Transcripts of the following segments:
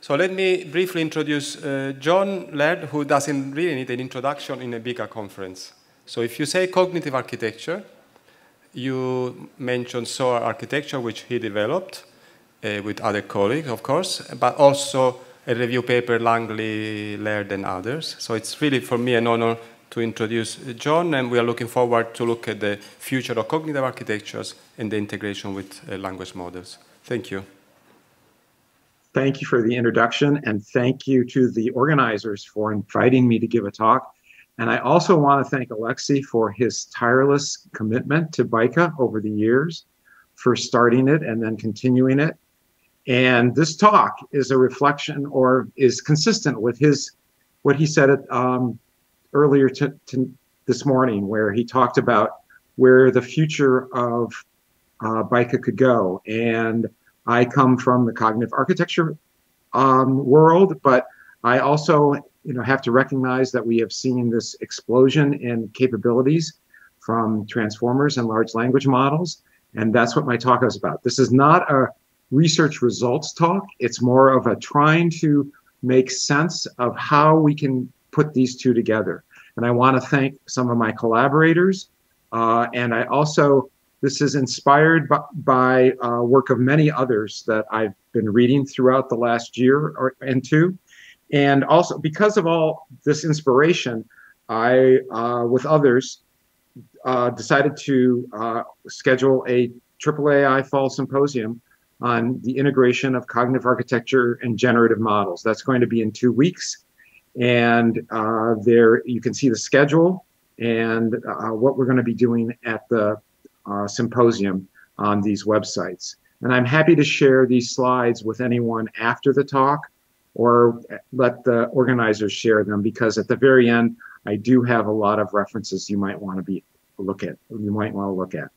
So let me briefly introduce uh, John Laird, who doesn't really need an introduction in a BICA conference. So if you say cognitive architecture, you mentioned SOAR architecture, which he developed uh, with other colleagues, of course, but also a review paper, Langley, Laird, and others. So it's really for me an honor to introduce John, and we are looking forward to look at the future of cognitive architectures and the integration with uh, language models. Thank you. Thank you for the introduction, and thank you to the organizers for inviting me to give a talk. And I also want to thank Alexei for his tireless commitment to BICA over the years, for starting it and then continuing it. And this talk is a reflection or is consistent with his what he said um, earlier to, to this morning, where he talked about where the future of uh, BICA could go. And I come from the cognitive architecture um, world, but I also you know, have to recognize that we have seen this explosion in capabilities from transformers and large language models. And that's what my talk is about. This is not a research results talk. It's more of a trying to make sense of how we can put these two together. And I want to thank some of my collaborators. Uh, and I also, this is inspired by, by uh, work of many others that I've been reading throughout the last year or, and two. And also, because of all this inspiration, I, uh, with others, uh, decided to uh, schedule a AAAI Fall Symposium on the integration of cognitive architecture and generative models. That's going to be in two weeks. And uh, there you can see the schedule and uh, what we're going to be doing at the Uh, symposium on these websites. And I'm happy to share these slides with anyone after the talk or let the organizers share them because at the very end, I do have a lot of references you might want to be look at, you might want to look at.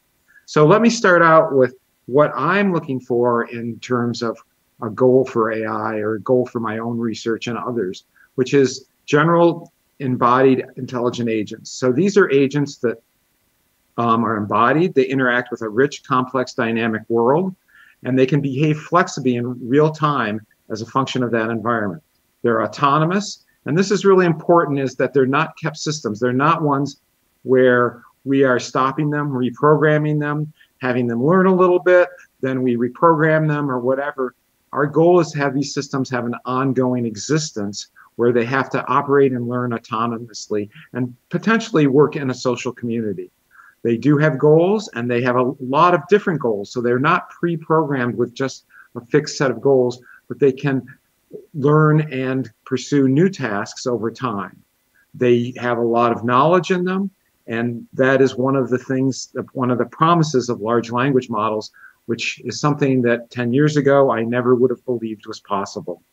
So let me start out with what I'm looking for in terms of a goal for AI or a goal for my own research and others, which is general embodied intelligent agents. So these are agents that um, are embodied, they interact with a rich, complex, dynamic world, and they can behave flexibly in real time as a function of that environment. They're autonomous, and this is really important is that they're not kept systems. They're not ones where we are stopping them, reprogramming them, having them learn a little bit, then we reprogram them or whatever. Our goal is to have these systems have an ongoing existence where they have to operate and learn autonomously and potentially work in a social community. They do have goals and they have a lot of different goals. So they're not pre programmed with just a fixed set of goals, but they can learn and pursue new tasks over time. They have a lot of knowledge in them. And that is one of the things, one of the promises of large language models, which is something that 10 years ago I never would have believed was possible.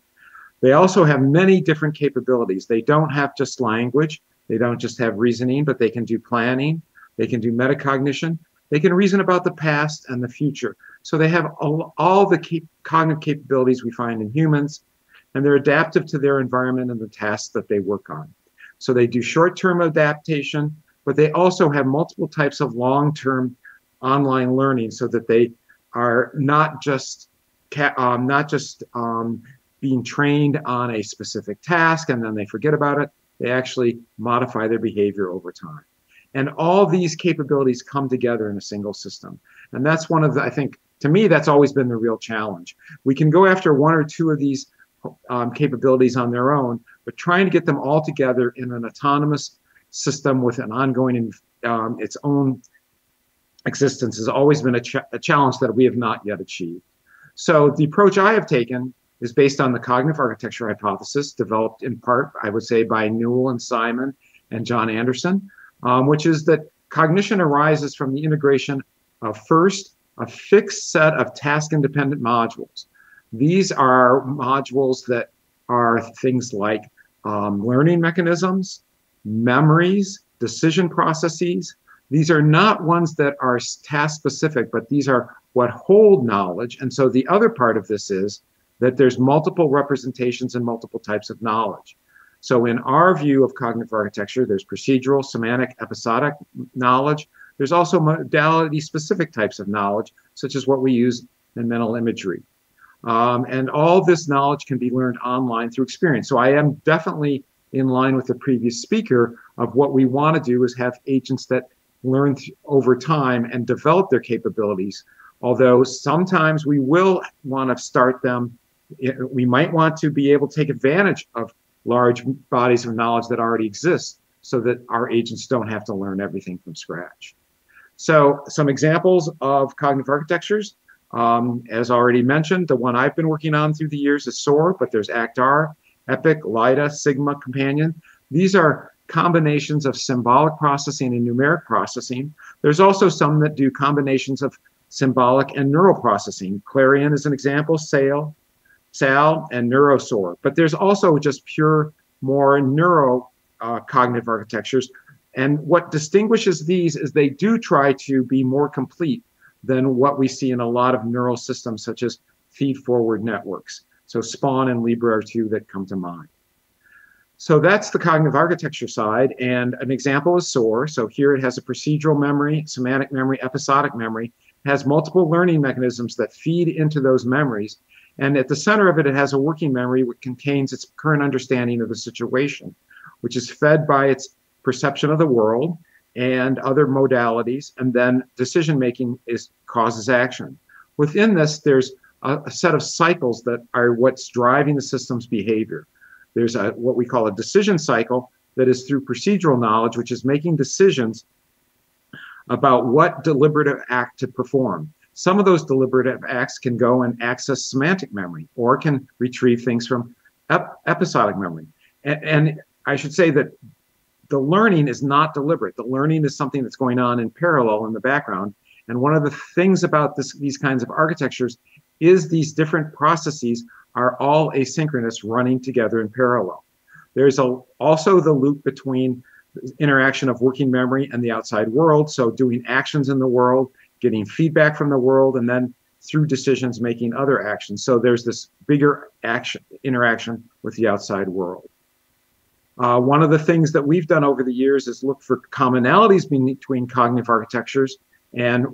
They also have many different capabilities. They don't have just language, they don't just have reasoning, but they can do planning, they can do metacognition, they can reason about the past and the future. So they have all, all the cap- cognitive capabilities we find in humans, and they're adaptive to their environment and the tasks that they work on. So they do short term adaptation, but they also have multiple types of long term online learning so that they are not just um, not just um, being trained on a specific task and then they forget about it. They actually modify their behavior over time. And all these capabilities come together in a single system. And that's one of the, I think, to me, that's always been the real challenge. We can go after one or two of these um, capabilities on their own, but trying to get them all together in an autonomous system with an ongoing, um, its own existence has always been a, ch- a challenge that we have not yet achieved. So the approach I have taken is based on the cognitive architecture hypothesis, developed in part, I would say, by Newell and Simon and John Anderson, um, which is that cognition arises from the integration of first a fixed set of task independent modules. These are modules that are things like um, learning mechanisms, memories, decision processes. These are not ones that are task specific, but these are what hold knowledge. And so the other part of this is that there's multiple representations and multiple types of knowledge. So in our view of cognitive architecture, there's procedural, semantic, episodic knowledge. There's also modality specific types of knowledge, such as what we use in mental imagery. Um, and all this knowledge can be learned online through experience. So I am definitely in line with the previous speaker of what we want to do is have agents that learn th- over time and develop their capabilities. Although sometimes we will want to start them, we might want to be able to take advantage of large bodies of knowledge that already exist so that our agents don't have to learn everything from scratch. So, some examples of cognitive architectures. Um, as already mentioned, the one I've been working on through the years is SOAR, but there's ACT-R, EPIC, LIDA, Sigma, Companion. These are combinations of symbolic processing and numeric processing. There's also some that do combinations of symbolic and neural processing. Clarion is an example, SAIL, SAL, and NeuroSOAR. But there's also just pure, more neuro uh, cognitive architectures. And what distinguishes these is they do try to be more complete than what we see in a lot of neural systems, such as feed-forward networks. So Spaun and Leabra are two that come to mind. So that's the cognitive architecture side. And an example is SOAR. So here it has a procedural memory, semantic memory, episodic memory. It has multiple learning mechanisms that feed into those memories. And at the center of it, it has a working memory which contains its current understanding of the situation, which is fed by its perception of the world and other modalities. And then decision making is causes action. Within this, there's a, a set of cycles that are what's driving the system's behavior. There's a what we call a decision cycle that is through procedural knowledge, which is making decisions about what deliberative act to perform. Some of those deliberative acts can go and access semantic memory or can retrieve things from ep- episodic memory. And, and I should say that the learning is not deliberate. The learning is something that's going on in parallel in the background. And one of the things about this, these kinds of architectures is these different processes are all asynchronous running together in parallel. There's a, also the loop between interaction of working memory and the outside world. So doing actions in the world, getting feedback from the world, and then through decisions making other actions. So there's this bigger action interaction with the outside world. Uh, one of the things that we've done over the years is look for commonalities between cognitive architectures, and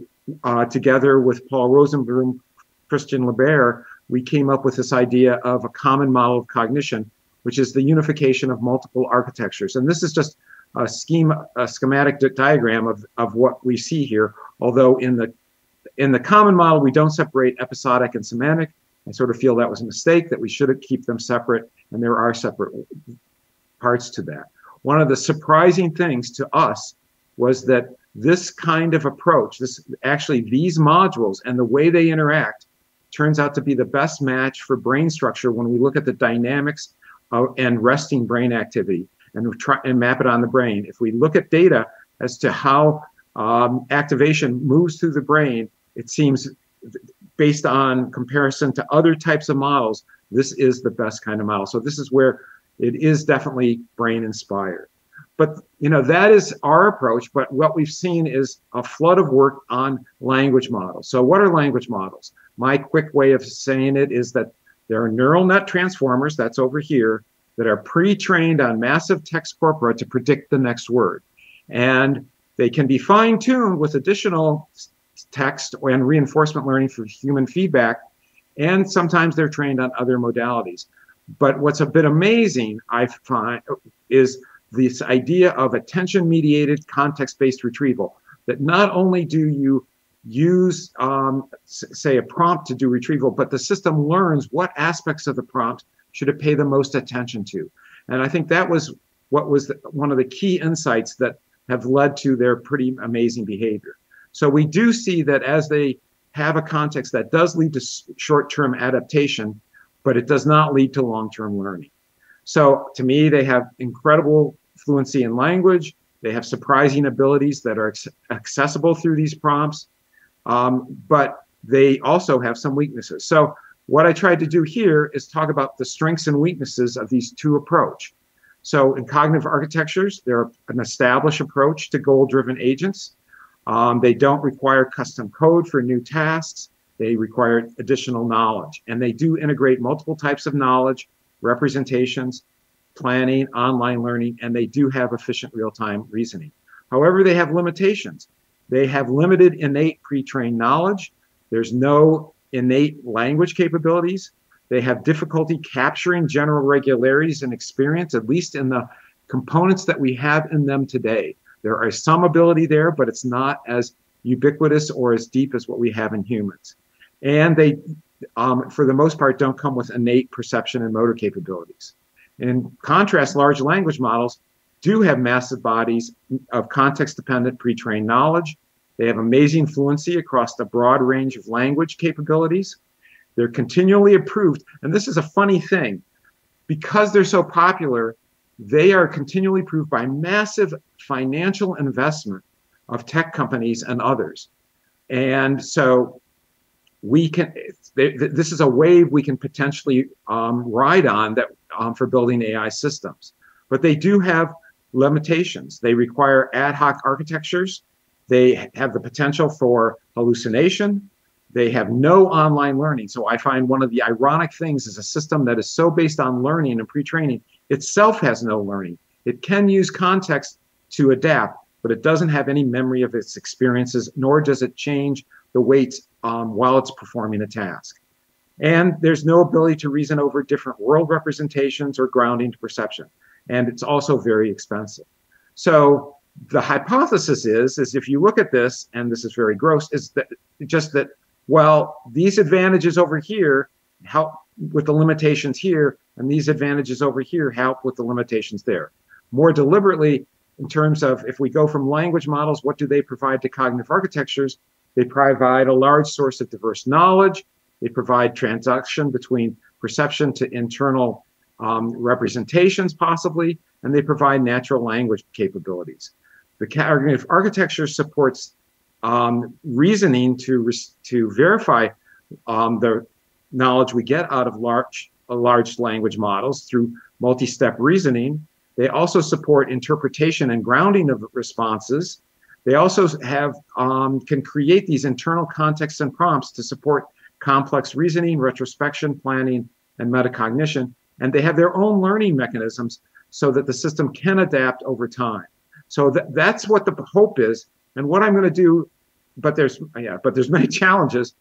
uh, together with Paul Rosenbloom, Christian Lebiere, we came up with this idea of a common model of cognition, which is the unification of multiple architectures. And this is just a scheme, a schematic diagram of, of what we see here. Although in the in the common model, we don't separate episodic and semantic. I sort of feel that was a mistake, that we should keep them separate, and there are separate parts to that. One of the surprising things to us was that this kind of approach, this actually these modules and the way they interact turns out to be the best match for brain structure when we look at the dynamics of, and resting brain activity and try and map it on the brain. If we look at data as to how um, activation moves through the brain, it seems based on comparison to other types of models, this is the best kind of model. So this is where it is definitely brain inspired. But you know that is our approach. But what we've seen is a flood of work on language models. So what are language models? My quick way of saying it is that there are neural net transformers, that's over here, that are pre-trained on massive text corpora to predict the next word. And they can be fine-tuned with additional text and reinforcement learning for human feedback. And sometimes they're trained on other modalities. But what's a bit amazing, I find, is this idea of attention mediated context based retrieval. That not only do you use, um, say, a prompt to do retrieval, but the system learns what aspects of the prompt should it pay the most attention to. And I think that was what was the, one of the key insights that have led to their pretty amazing behavior. So we do see that as they have a context that does lead to short term adaptation, but it does not lead to long term learning. So to me, they have incredible fluency in language. They have surprising abilities that are accessible through these prompts, um, but they also have some weaknesses. So what I tried to do here is talk about the strengths and weaknesses of these two approach. So in cognitive architectures, they're an established approach to goal-driven agents. Um, they don't require custom code for new tasks. They require additional knowledge, and they do integrate multiple types of knowledge, representations, planning, online learning, and they do have efficient real-time reasoning. However, they have limitations. They have limited innate pre-trained knowledge. There's no innate language capabilities. They have difficulty capturing general regularities and experience, at least in the components that we have in them today. There is some ability there, but it's not as ubiquitous or as deep as what we have in humans. And they, um, for the most part, don't come with innate perception and motor capabilities. In contrast, large language models do have massive bodies of context dependent pre trained knowledge. They have amazing fluency across the broad range of language capabilities. They're continually approved. And this is a funny thing. Because they're so popular, they are continually approved by massive financial investment of tech companies and others. And so we can, this is a wave we can potentially um, ride on that um, for building AI systems. But they do have limitations. They require ad hoc architectures. They have the potential for hallucination. They have no online learning. So I find one of the ironic things is a system that is so based on learning and pre-training itself has no learning. It can use context to adapt, but it doesn't have any memory of its experiences, nor does it change the weights um, while it's performing a task. And there's no ability to reason over different world representations or grounding to perception. And it's also very expensive. So the hypothesis is, is if you look at this, and this is very gross, is that just that well, these advantages over here help with the limitations here, and these advantages over here help with the limitations there. More deliberately, in terms of if we go from language models, what do they provide to cognitive architectures? They provide a large source of diverse knowledge. They provide transaction between perception to internal um, representations, possibly, and they provide natural language capabilities. The cognitive architecture supports um, reasoning to to verify um, the knowledge we get out of large uh, large language models through multi-step reasoning. They also support interpretation and grounding of responses. They also have um, can create these internal contexts and prompts to support complex reasoning, retrospection, planning, and metacognition. And they have their own learning mechanisms so that the system can adapt over time. So th- that's what the hope is. And what I'm going to do but there's yeah, but there's many challenges.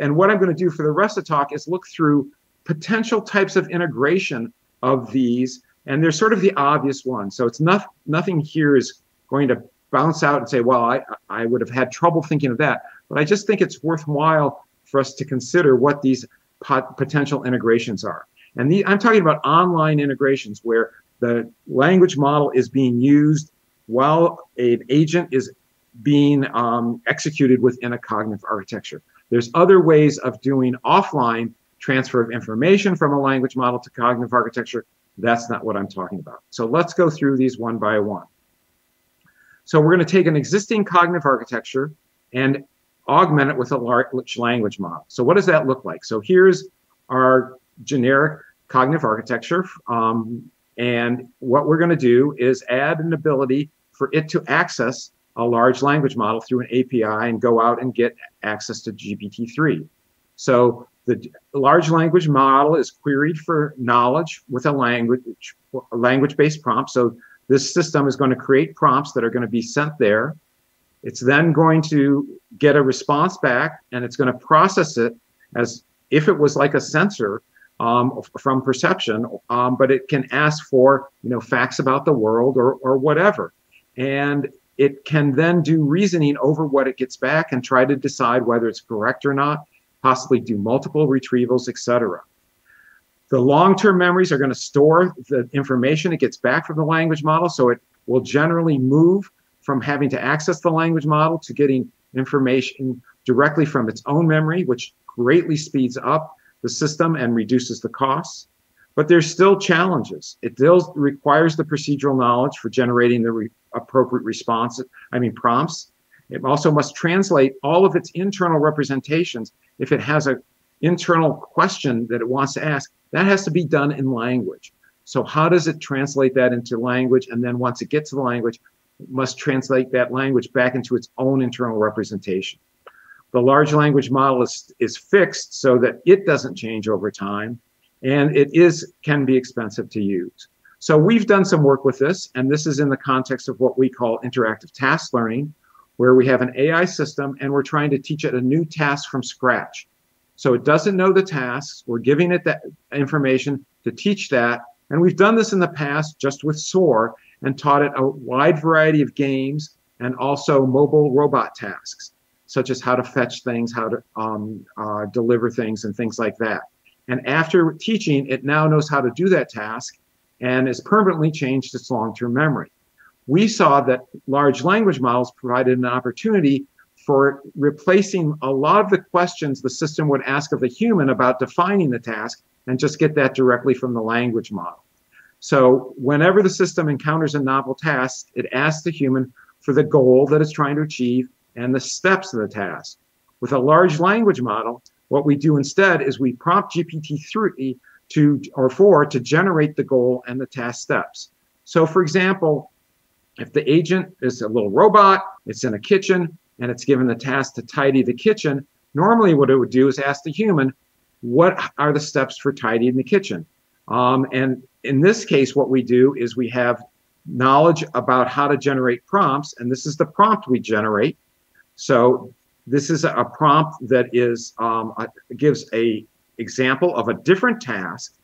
And what I'm going to do for the rest of the talk is look through potential types of integration of these, and they're sort of the obvious ones. So it's not nothing here is going to bounce out and say, well, I I would have had trouble thinking of that. But I just think it's worthwhile for us to consider what these pot- potential integrations are. And the, I'm talking about online integrations where the language model is being used while an agent is being um, executed within a cognitive architecture. There's other ways of doing offline transfer of information from a language model to cognitive architecture. That's not what I'm talking about. So let's go through these one by one. So we're going to take an existing cognitive architecture and augment it with a large language model. So what does that look like? So here's our generic cognitive architecture. Um, and what we're going to do is add an ability for it to access a large language model through an API and go out and get access to GPT-3. So the large language model is queried for knowledge with a language language-based prompt. So this system is going to create prompts that are going to be sent there. It's then going to get a response back and it's going to process it as if it was like a sensor um, from perception, um, but it can ask for you know facts about the world or or whatever. And it can then do reasoning over what it gets back and try to decide whether it's correct or not, possibly do multiple retrievals, etc. The long-term memories are going to store the information it gets back from the language model, so it will generally move from having to access the language model to getting information directly from its own memory, which greatly speeds up the system and reduces the costs. But there's still challenges. It still requires the procedural knowledge for generating the re- appropriate response, I mean prompts. It also must translate all of its internal representations. If it has an internal question that it wants to ask, that has to be done in language. So how does it translate that into language? And then once it gets to the language, must translate that language back into its own internal representation. The large language model is, is fixed so that it doesn't change over time, and it is can be expensive to use. So we've done some work with this, and this is in the context of what we call interactive task learning, where we have an AI system and we're trying to teach it a new task from scratch. So it doesn't know the tasks. We're giving it that information to teach that. And we've done this in the past just with SOAR and taught it a wide variety of games and also mobile robot tasks, such as how to fetch things, how to um, uh, deliver things, and things like that. And after teaching, it now knows how to do that task and has permanently changed its long term memory. We saw that large language models provided an opportunity for replacing a lot of the questions the system would ask of the human about defining the task and just get that directly from the language model. So whenever the system encounters a novel task, it asks the human for the goal that it's trying to achieve and the steps of the task. With a large language model, what we do instead is we prompt GPT-3 to or 4 to generate the goal and the task steps. So for example, if the agent is a little robot, it's in a kitchen, and it's given the task to tidy the kitchen, normally what it would do is ask the human, what are the steps for tidying the kitchen? Um, and in this case, what we do is we have knowledge about how to generate prompts, and this is the prompt we generate. So this is a prompt that is um, a, gives a example of a different task,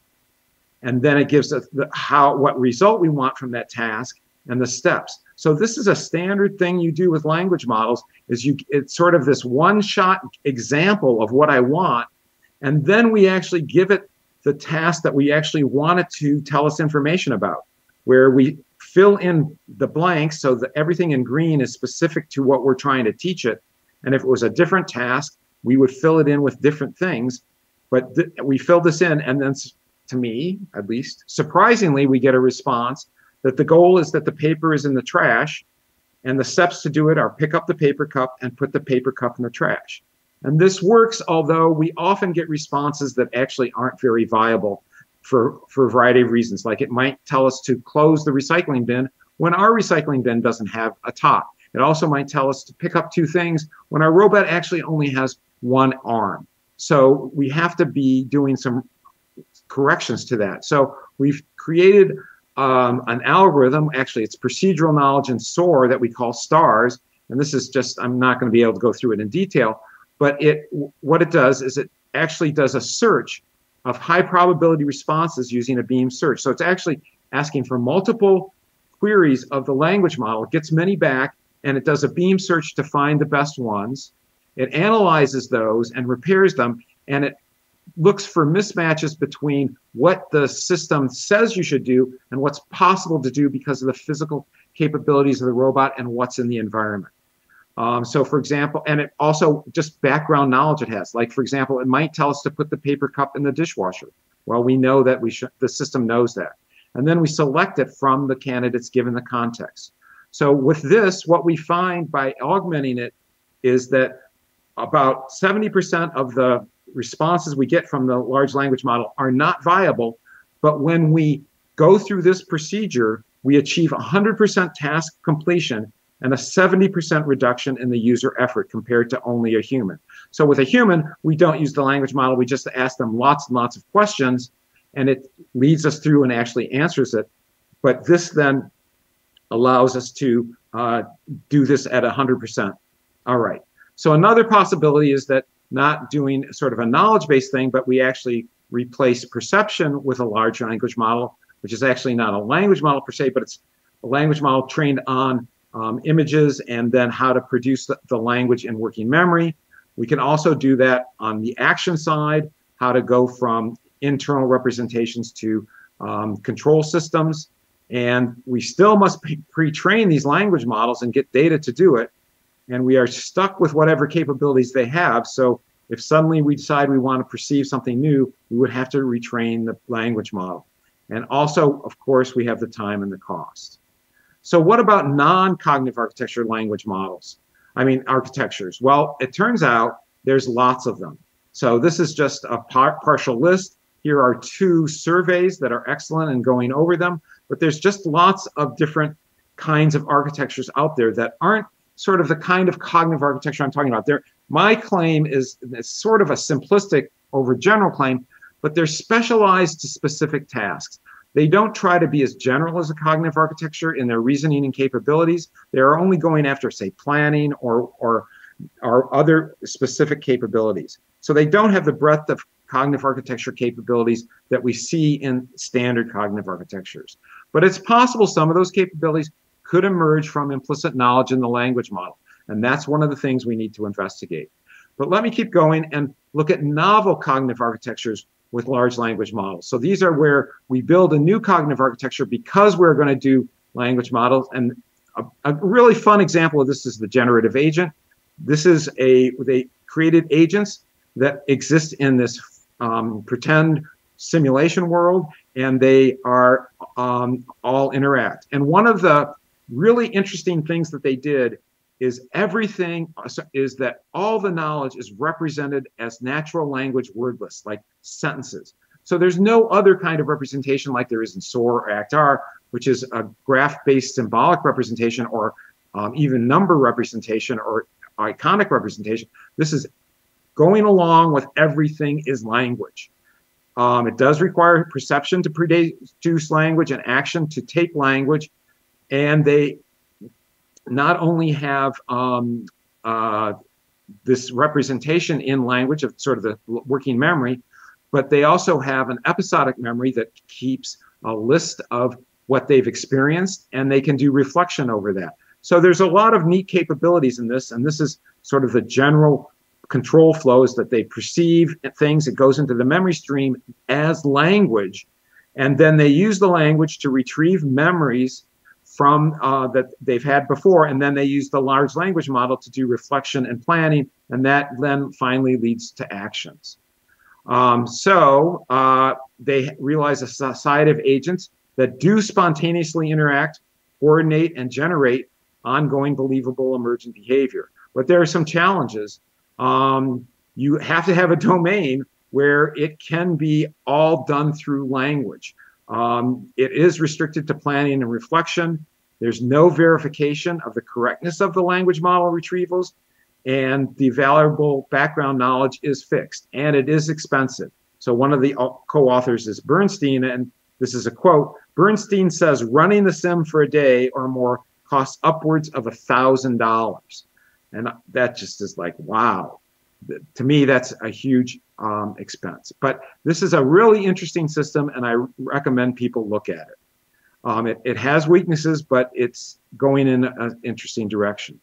and then it gives us the, how what result we want from that task and the steps. So this is a standard thing you do with language models is you it's sort of this one shot example of what I want and then we actually give it the task that we actually want it to tell us information about where we fill in the blanks so that everything in green is specific to what we're trying to teach it and if it was a different task we would fill it in with different things but th- we fill this in and then to me at least surprisingly we get a response that the goal is that the paper is in the trash and the steps to do it are pick up the paper cup and put the paper cup in the trash. And this works, although we often get responses that actually aren't very viable for, for a variety of reasons. Like it might tell us to close the recycling bin when our recycling bin doesn't have a top. It also might tell us to pick up two things when our robot actually only has one arm. So we have to be doing some corrections to that. So we've created um, an algorithm. Actually, it's procedural knowledge in SOAR that we call STARS. And this is just, I'm not going to be able to go through it in detail, but it what it does is it actually does a search of high probability responses using a beam search. So it's actually asking for multiple queries of the language model, gets many back, and it does a beam search to find the best ones. It analyzes those and repairs them, and it looks for mismatches between what the system says you should do and what's possible to do because of the physical capabilities of the robot and what's in the environment. Um, so, for example, and it also just background knowledge it has. Like, for example, it might tell us to put the paper cup in the dishwasher. Well, we know that we should. The system knows that, and then we select it from the candidates given the context. So, with this, what we find by augmenting it is that about 70% of the responses we get from the large language model are not viable. But when we go through this procedure, we achieve 100% task completion and a 70% reduction in the user effort compared to only a human. So with a human, we don't use the language model. We just ask them lots and lots of questions and it leads us through and actually answers it. But this then allows us to uh, do this at 100%. All right. So another possibility is that not doing sort of a knowledge based thing, but we actually replace perception with a large language model, which is actually not a language model per se, but it's a language model trained on um, images and then how to produce the, the language in working memory. We can also do that on the action side, how to go from internal representations to um, control systems. And we still must pre train these language models and get data to do it and we are stuck with whatever capabilities they have. So if suddenly we decide we want to perceive something new, we would have to retrain the language model. And also, of course, we have the time and the cost. So what about non-cognitive architecture language models? I mean, architectures. Well, it turns out there's lots of them. So this is just a par partial list. Here are two surveys that are excellent and going over them, but there's just lots of different kinds of architectures out there that aren't sort of the kind of cognitive architecture I'm talking about. There, my claim is, sort of a simplistic over general claim, but they're specialized to specific tasks. They don't try to be as general as a cognitive architecture in their reasoning and capabilities. They are only going after, say, planning or or are other specific capabilities. So they don't have the breadth of cognitive architecture capabilities that we see in standard cognitive architectures. But it's possible some of those capabilities could emerge from implicit knowledge in the language model. And that's one of the things we need to investigate. But let me keep going and look at novel cognitive architectures with large language models. So these are where we build a new cognitive architecture because we're going to do language models. And a, a really fun example of this is the generative agent. This is a, they created agents that exist in this um, pretend simulation world, and they are um, all interact. And one of the really interesting things that they did is everything is that all the knowledge is represented as natural language wordless, like sentences. So there's no other kind of representation like there is in SOAR or ACT-R, which is a graph-based symbolic representation or um, even number representation or iconic representation. This is going along with everything is language. Um, it does require perception to produce language and action to take language. And they not only have um, uh, this representation in language of sort of the working memory, but they also have an episodic memory that keeps a list of what they've experienced and they can do reflection over that. So there's a lot of neat capabilities in this, and this is sort of the general control flows that they perceive things. It goes into the memory stream as language, and then they use the language to retrieve memories from uh, that they've had before, and then they use the large language model to do reflection and planning, and that then finally leads to actions. Um, so uh, they realize a society of agents that do spontaneously interact, coordinate, and generate ongoing believable emergent behavior. But there are some challenges. Um, you have to have a domain where it can be all done through language. Um, it is restricted to planning and reflection. There's no verification of the correctness of the language model retrievals, and the valuable background knowledge is fixed, and it is expensive. So one of the co-authors is Bernstein, and this is a quote. Bernstein says running the sim for a day or more costs upwards of a thousand dollars, and that just is like wow. To me, that's a huge um, expense. But this is a really interesting system, and I recommend people look at it. Um, it, it has weaknesses, but it's going in an interesting direction.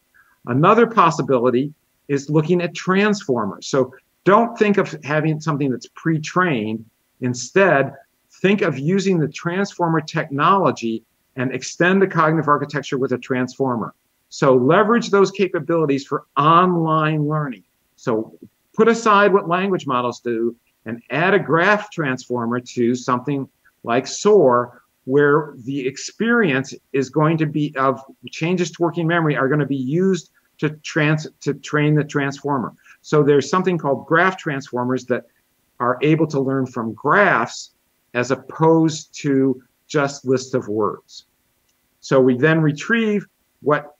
Another possibility is looking at transformers. So don't think of having something that's pre-trained. Instead, think of using the transformer technology and extend the cognitive architecture with a transformer. So leverage those capabilities for online learning. So put aside what language models do and add a graph transformer to something like SOAR, where the experience is going to be of changes to working memory are going to be used to trans to train the transformer. So there's something called graph transformers that are able to learn from graphs as opposed to just list of words. So we then retrieve what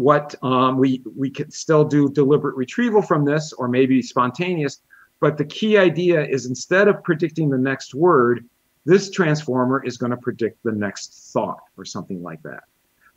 what um, we we can still do deliberate retrieval from this or maybe spontaneous but the key idea is instead of predicting the next word this transformer is going to predict the next thought or something like that.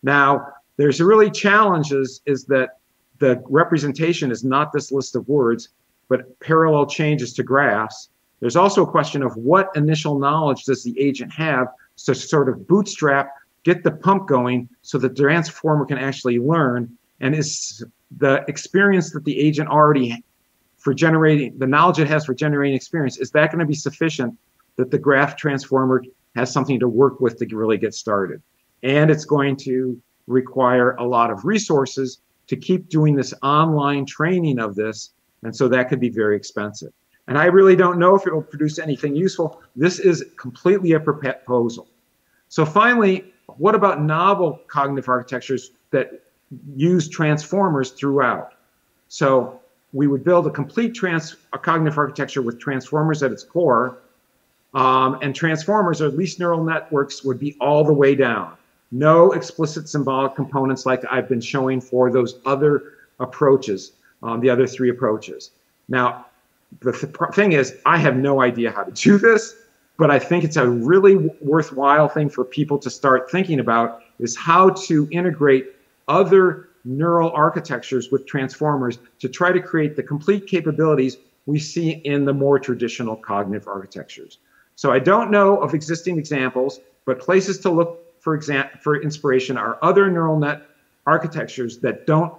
Now there's really challenges is that the representation is not this list of words but parallel changes to graphs. There's also a question of what initial knowledge does the agent have to sort of bootstrap get the pump going so the transformer can actually learn. And is the experience that the agent already for generating the knowledge it has for generating experience is that going to be sufficient that the graph transformer has something to work with to really get started? And it's going to require a lot of resources to keep doing this online training of this and so that could be very expensive. And i really don't know if it will produce anything useful. This is completely a proposal. So finally what about novel cognitive architectures that use transformers throughout? So we would build a complete trans a cognitive architecture with transformers at its core. Um, and transformers, or at least neural networks, would be all the way down. No explicit symbolic components like I've been showing for those other approaches, um, the other three approaches. Now, the th thing is, I have no idea how to do this but I think it's a really worthwhile thing for people to start thinking about is how to integrate other neural architectures with transformers to try to create the complete capabilities we see in the more traditional cognitive architectures. So I don't know of existing examples, but places to look for example for inspiration are other neural net architectures that don't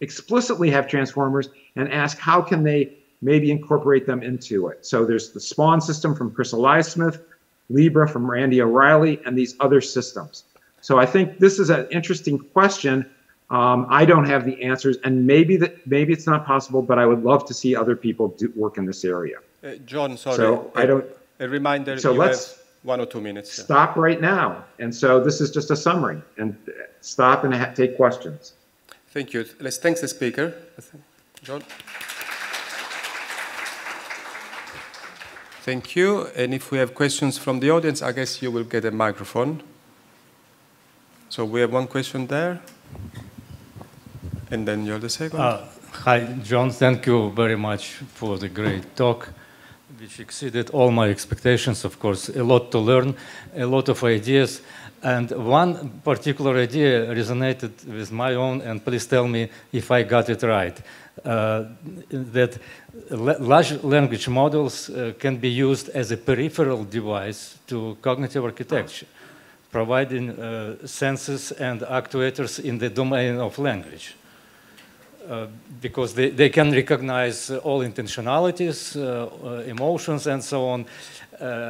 explicitly have transformers and ask how can they maybe incorporate them into it. So there's the Spaun system from Chris Eliasmith, Leabra from Randy O'Reilly, and these other systems. So I think this is an interesting question. Um, I don't have the answers, and maybe that maybe it's not possible, but I would love to see other people do work in this area. Uh, John, sorry. So I don't. A reminder. So let's one or two minutes. Stop right now. And so this is just a summary, and stop and take questions. Thank you. Let's thank the speaker. John. Thank you. And if we have questions from the audience, I guess you will get a microphone. So we have one question there. And then you're the second. Uh, hi, John. Thank you very much for the great talk, which exceeded all my expectations, of course. A lot to learn, a lot of ideas. And one particular idea resonated with my own, and please tell me if I got it right. Uh, that large language models uh, can be used as a peripheral device to cognitive architecture, providing uh, senses and actuators in the domain of language. Uh, because they, they can recognize all intentionalities, uh, uh, emotions, and so on,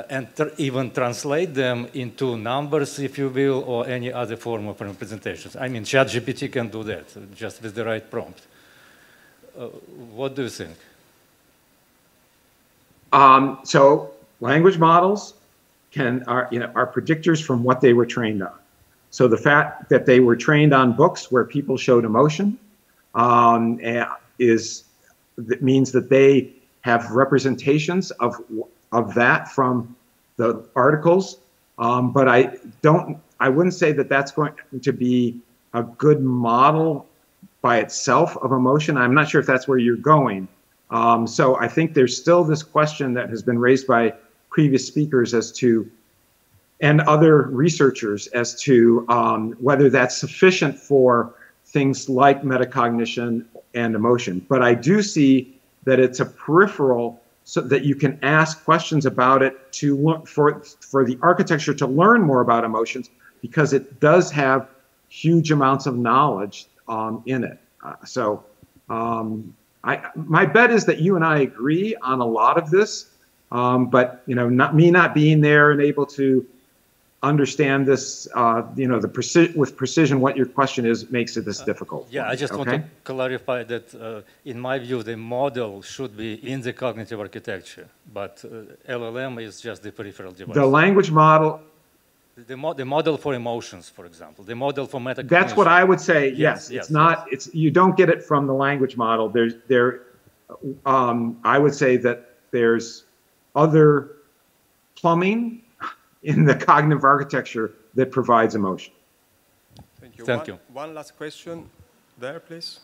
and tr even translate them into numbers, if you will, or any other form of representations. I mean, ChatGPT can do that just with the right prompt. What do you think? Um, so language models can are you know are predictors from what they were trained on. So the fact that they were trained on books where people showed emotion um, is that means that they have representations of of that from the articles. Um, but I don't. I wouldn't say that that's going to be a good model by itself of emotion. I'm not sure if that's where you're going. Um, so I think there's still this question that has been raised by previous speakers as to, and other researchers as to um, whether that's sufficient for things like metacognition and emotion. But I do see that it's a peripheral so that you can ask questions about it to look for for the architecture to learn more about emotions because it does have huge amounts of knowledge um, in it. Uh, so um, I, my bet is that you and I agree on a lot of this, um, but you know, not me not being there and able to understand this, uh, you know, the preci- with precision what your question is makes it this uh, difficult. Yeah, I just okay? want to clarify that uh, in my view, the model should be in the cognitive architecture, but uh, LLM is just the peripheral device. The language model the, mo the, model for emotions, for example, the model for metacognition. That's what I would say. Yes, yes it's yes, not. Yes. It's you don't get it from the language model. There's there. Um, I would say that there's other plumbing in the cognitive architecture that provides emotion. Thank you. Thank one, you. One last question there, please.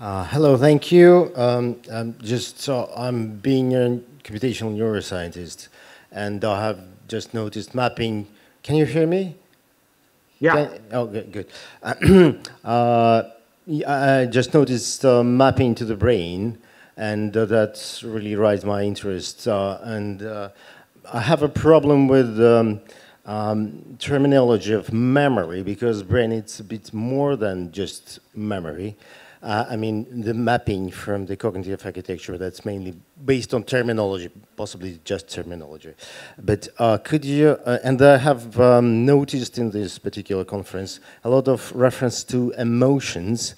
Uh, hello, thank you. Um, I'm just so I'm being a computational neuroscientist, and I have just noticed mapping. Can you hear me? Yeah. Can, oh, good. good. uh, I just noticed uh, mapping to the brain, and uh, that really raised my interest. Uh, and uh, I have a problem with. Um, um, terminology of memory because brain it's a bit more than just memory. Uh, I mean, the mapping from the cognitive architecture that's mainly based on terminology, possibly just terminology. But uh, could you, uh, and I have um, noticed in this particular conference a lot of reference to emotions,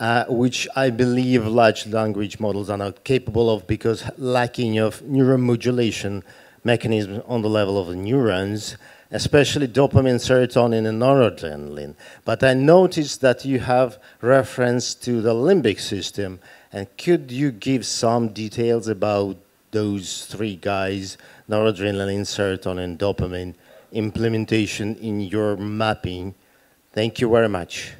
uh, which I believe large language models are not capable of because lacking of neuromodulation mechanisms on the level of the neurons especially dopamine, serotonin, and noradrenaline. But I noticed that you have reference to the limbic system. And could you give some details about those three guys, noradrenaline, serotonin, and dopamine, implementation in your mapping? Thank you very much.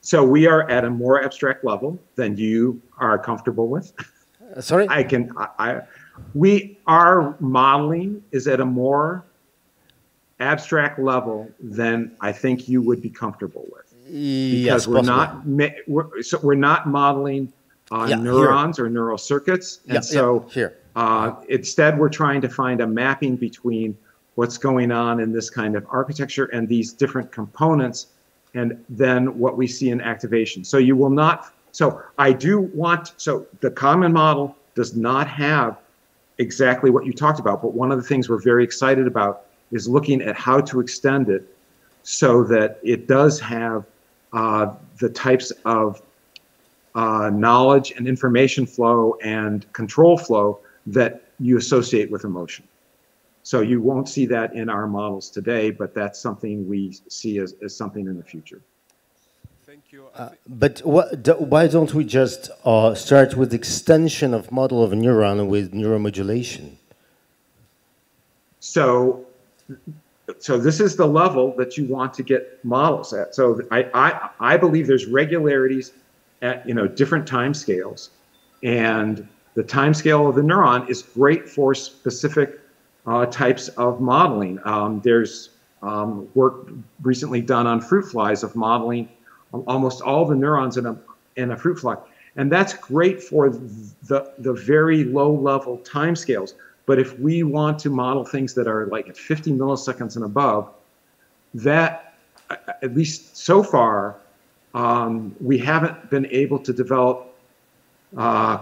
So we are at a more abstract level than you are comfortable with. Uh, sorry? I can, I, I, we, our modeling is at a more abstract level than I think you would be comfortable with. Yes, Because we're not, we're, so we're not modeling uh, Yeah, here. neurons or neural circuits. Yeah, And so yeah, here. uh, instead, we're trying to find a mapping between what's going on in this kind of architecture and these different components, and then what we see in activation. So you will not. So I do want. So the common model does not have exactly what you talked about, but one of the things we're very excited about is looking at how to extend it so that it does have uh, the types of uh, knowledge and information flow and control flow that you associate with emotion. So you won't see that in our models today, but that's something we see as, as something in the future. Thank you. But what, d- why don't we just uh, start with extension of model of neuron with neuromodulation? So, so this is the level that you want to get models at. So I, I, I believe there's regularities at you know different time scales, and the time scale of the neuron is great for specific uh, types of modeling. Um, there's um, work recently done on fruit flies of modeling almost all the neurons in a in a fruit fly, and that's great for the the very low level time scales. But if we want to model things that are like at 50 milliseconds and above, that uh, at least so far, um, we haven't been able to develop uh,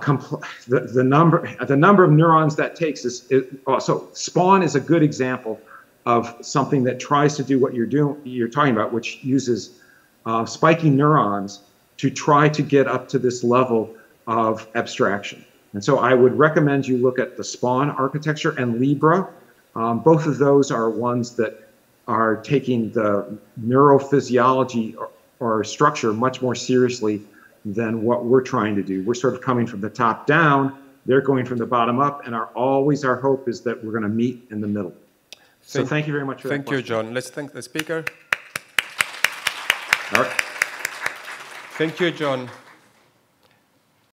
the, the number the number of neurons that takes is, is oh, so Spaun is a good example of something that tries to do what you're doing you're talking about which uses uh, spiking neurons to try to get up to this level of abstraction and so i would recommend you look at the Spaun architecture and Leabra um, both of those are ones that are taking the neurophysiology or, or structure much more seriously than what we're trying to do. We're sort of coming from the top down, they're going from the bottom up, and our always our hope is that we're going to meet in the middle. So Thank- thank you very much for Thank that you, question. John. Let's thank the speaker. All right. Thank you, John.